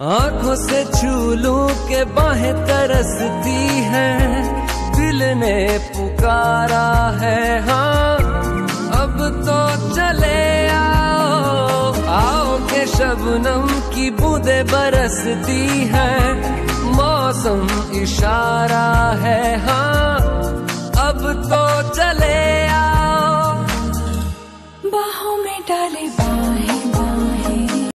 आँखों से चूलू के बाहें तरसती है, दिल ने पुकारा है। हाँ अब तो चले आओ आओ के शबनम की बूंदे बरसती है, मौसम इशारा है। हाँ अब तो चले आओ। बाहों में डाले बाहें